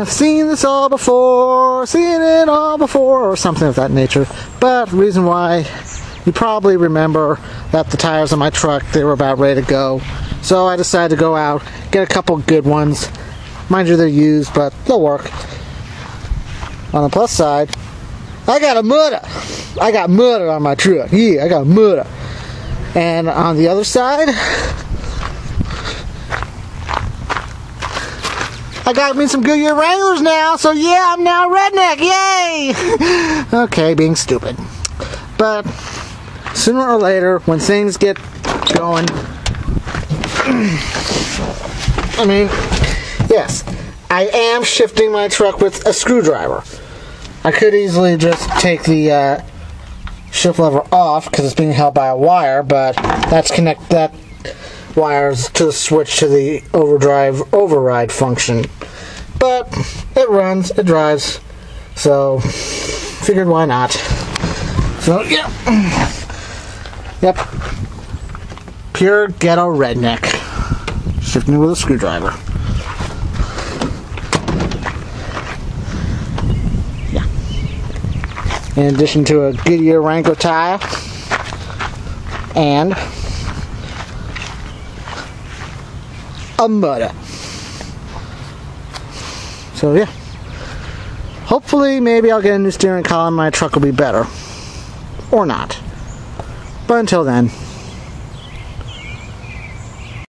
I've seen this all before, seen it all before, or something of that nature. But the reason why you probably remember that the tires on my truck they were about ready to go. So I decided to go out, get a couple good ones. Mind you, they're used, but they'll work. On the plus side, I got a mudder. I got mudder on my truck. Yeah, I got mudder. And on the other side, I got me some Goodyear Wranglers now, so yeah, I'm now redneck. Yay! okay, being stupid. But sooner or later, when things get going, I mean, yes, I am shifting my truck with a screwdriver. I could easily just take the uh, shift lever off because it's being held by a wire, but that's connect that wires to switch to the overdrive override function. But it runs, it drives, so figured why not. So yeah, yep, pure ghetto redneck, shifting with a screwdriver. Yeah. In addition to a Goodyear Wrangler tire and a mudder. So yeah. Hopefully maybe I'll get a new steering column my truck will be better. Or not. But until then,